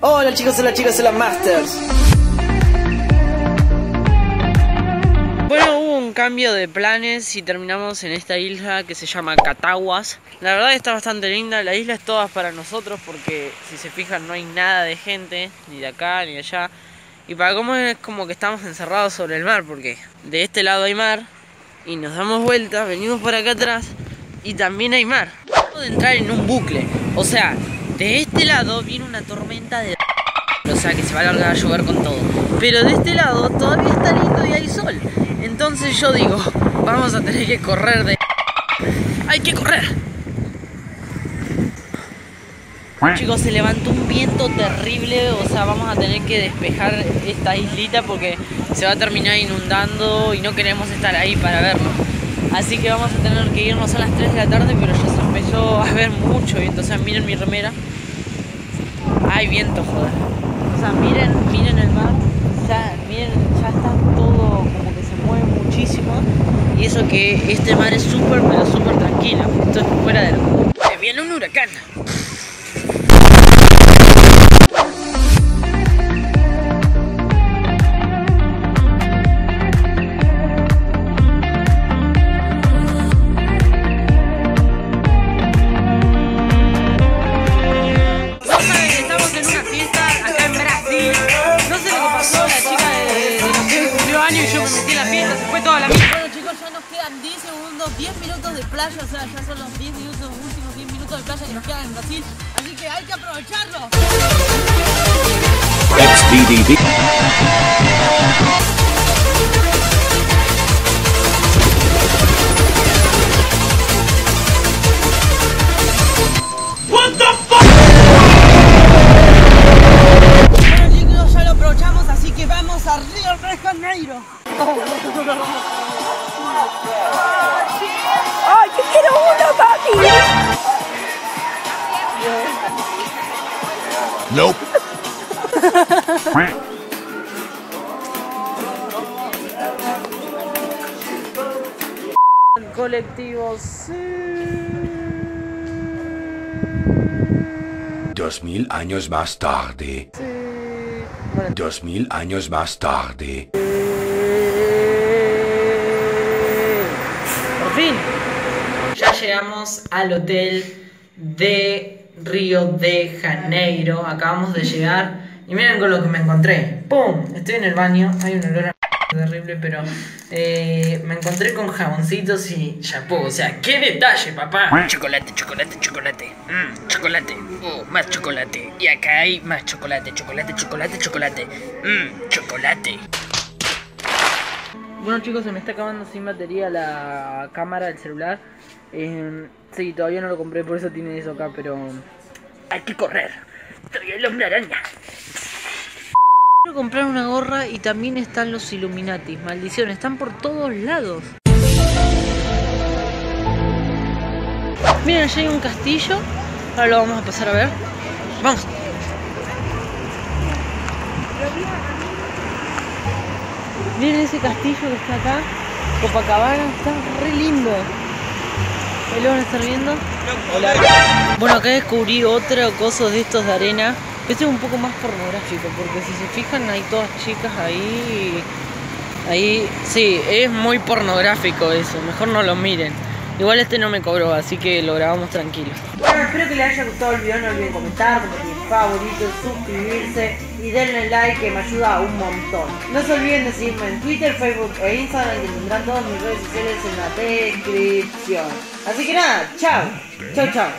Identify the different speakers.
Speaker 1: Hola chicos, hola chicos, hola Masters.
Speaker 2: Bueno, hubo un cambio de planes y terminamos en esta isla que se llama Cataguas. La verdad está bastante linda, la isla es toda para nosotros porque si se fijan no hay nada de gente, ni de acá ni de allá. Y para cómo es como que estamos encerrados sobre el mar porque de este lado hay mar y nos damos vuelta, venimos por acá atrás y también hay mar. Acabo de entrar en un bucle, o sea, de este lado viene una tormenta de... O sea que se va a largar a llover con todo. Pero de este lado todavía está lindo y hay sol. Entonces yo digo, vamos a tener que correr de... ¡Hay que correr! Chicos, se levantó un viento terrible, o sea, vamos a tener que despejar esta islita porque se va a terminar inundando y no queremos estar ahí para verlo. Así que vamos a tener que irnos a las 3 de la tarde, pero ya se empezó a ver mucho viento. O sea, miren mi remera. Hay viento, joder. O sea, miren, miren el mar. Ya, miren, ya está todo como que se mueve muchísimo. Y eso que este mar es súper, pero súper tranquilo. Esto es fuera de lo... Se viene un huracán. Años y yo me metí en la fiesta, se fue toda la mierda.
Speaker 3: Bueno chicos, ya nos quedan 10 segundos, 10 minutos de playa, o sea, ya son los 10 minutos, últimos 10 minutos de playa que nos quedan en Brasil, así que hay que aprovecharlo.
Speaker 4: XDDB. Nope.
Speaker 2: Colectivo, sí.
Speaker 4: Dos mil años más tarde.
Speaker 2: Bueno,
Speaker 4: Dos mil años más tarde.
Speaker 2: Por fin. Ya llegamos al hotel de Río de Janeiro. Acabamos de llegar. Y miren con lo que me encontré. ¡Pum! Estoy en el baño. Hay un olor a terrible, pero eh, me encontré con jaboncitos y champú. O sea, ¡qué detalle, papá! Chocolate, chocolate, chocolate. Mm, chocolate. Oh, más chocolate. Y acá hay más chocolate, chocolate, chocolate, chocolate. Mmm, chocolate. Bueno chicos, se me está acabando sin batería la cámara del celular. Eh, sí, todavía no lo compré, por eso tiene eso acá, pero... Hay que correr. Soy el hombre araña. Quiero comprar una gorra y también están los Illuminatis. Maldición, están por todos lados. Miren, allá hay un castillo. Ahora lo vamos a pasar a ver. Vamos. Miren ese castillo que está acá. Copacabana, está re lindo. Ahí lo van a estar viendo. Hola. Bueno, acá descubrí otro coso de estos de arena. Este es un poco más pornográfico, porque si se fijan hay todas chicas ahí. Ahí, sí, es muy pornográfico eso. Mejor no lo miren. Igual este no me cobró, así que lo grabamos tranquilo. Bueno, espero que les haya gustado el video. No olviden comentar, compartir favoritos, suscribirse y denle like que me ayuda un montón. No se olviden de seguirme en Twitter, Facebook e Instagram que tendrán todas mis redes sociales en la descripción. Así que nada, chao. Chao, chao.